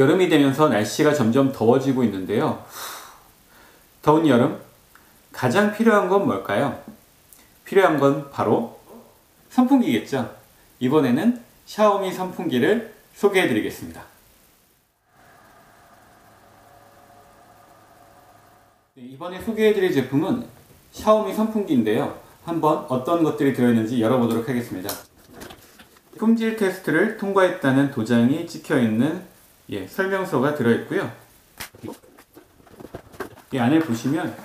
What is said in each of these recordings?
여름이 되면서 날씨가 점점 더워지고 있는데요. 더운 여름 가장 필요한 건 뭘까요? 필요한 건 바로 선풍기겠죠. 이번에는 샤오미 선풍기를 소개해 드리겠습니다. 네, 이번에 소개해 드릴 제품은 샤오미 선풍기인데요. 한번 어떤 것들이 들어있는지 열어보도록 하겠습니다. 품질 테스트를 통과했다는 도장이 찍혀있는 예, 설명서가 들어있고요. 이 안에 보시면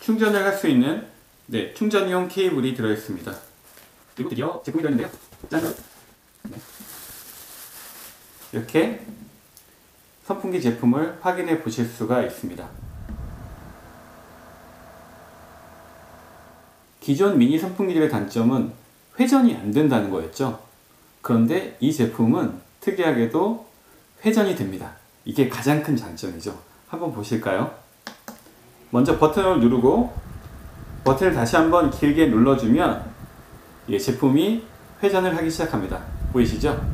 충전을 할 수 있는 네, 충전용 케이블이 들어있습니다. 그리고 드디어 제품이 들어있는데요. 짠! 네. 이렇게 선풍기 제품을 확인해 보실 수가 있습니다. 기존 미니 선풍기들의 단점은 회전이 안 된다는 거였죠. 그런데 이 제품은 특이하게도 회전이 됩니다. 이게 가장 큰 장점이죠. 한번 보실까요? 먼저 버튼을 누르고 버튼을 다시 한번 길게 눌러주면 예, 제품이 회전을 하기 시작합니다. 보이시죠?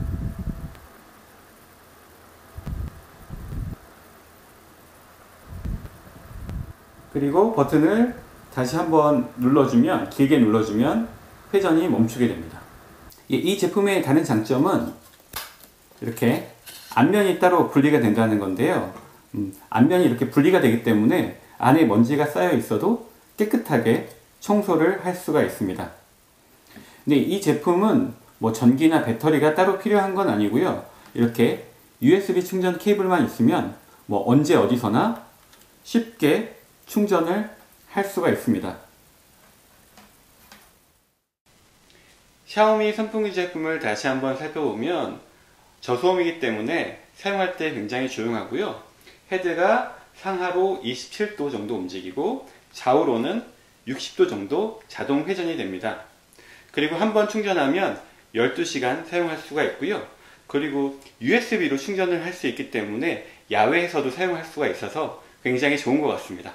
그리고 버튼을 다시 한번 눌러주면 길게 눌러주면 회전이 멈추게 됩니다. 예, 이 제품의 다른 장점은 이렇게 앞면이 따로 분리가 된다는 건데요. 음, 앞면이 이렇게 분리가 되기 때문에 안에 먼지가 쌓여 있어도 깨끗하게 청소를 할 수가 있습니다. 근데 이 제품은 뭐 전기나 배터리가 따로 필요한 건 아니고요. 이렇게 USB 충전 케이블만 있으면 뭐 언제 어디서나 쉽게 충전을 할 수가 있습니다. 샤오미 선풍기 제품을 다시 한번 살펴보면 저소음이기 때문에 사용할 때 굉장히 조용하고요. 헤드가 상하로 27도 정도 움직이고 좌우로는 60도 정도 자동 회전이 됩니다. 그리고 한 번 충전하면 12시간 사용할 수가 있고요. 그리고 USB로 충전을 할 수 있기 때문에 야외에서도 사용할 수가 있어서 굉장히 좋은 것 같습니다.